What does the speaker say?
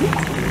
Música